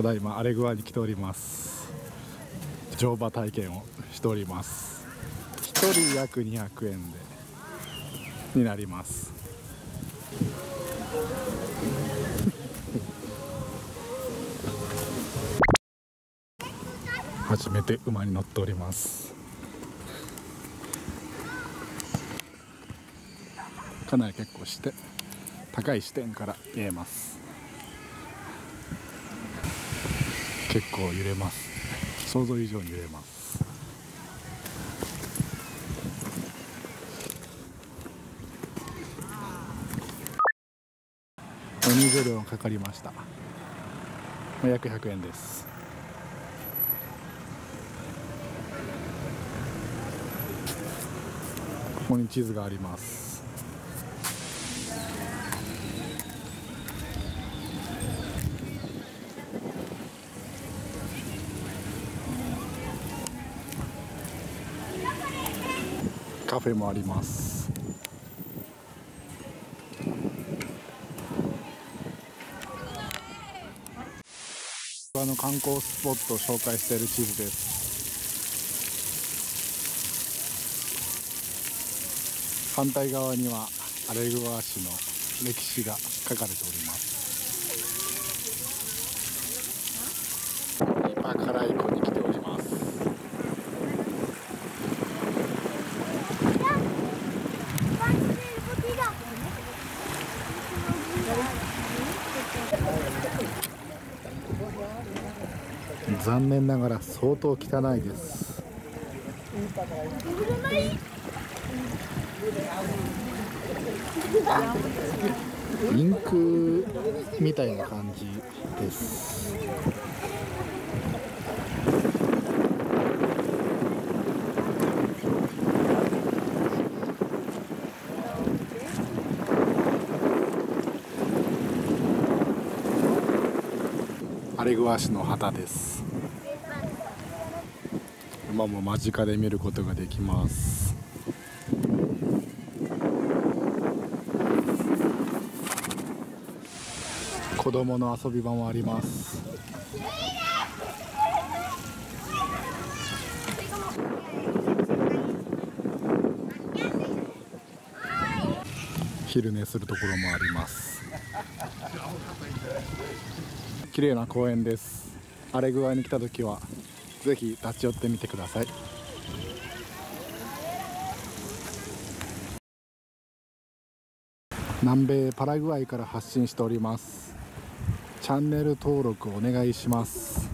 ただいまアレグアに来ております乗馬体験をしております1人約200円で。になります初めて馬に乗っておりますかなり結構して高い視点から見えます結構揺れます。想像以上に揺れます。お水料かかりました。約100円です。ここに地図があります。カフェもあります。あの観光スポットを紹介している地図です。反対側にはアレグワ市の歴史が書かれております今辛い湖に来ております残念ながら相当汚いです。インクみたいな感じです。レグワ市の旗です馬も間近で見ることができます子供の遊び場もあります昼寝するところもあります綺麗な公園です。荒れ具合に来た時はぜひ立ち寄ってみてください。南米パラグアイから発信しております。チャンネル登録お願いします。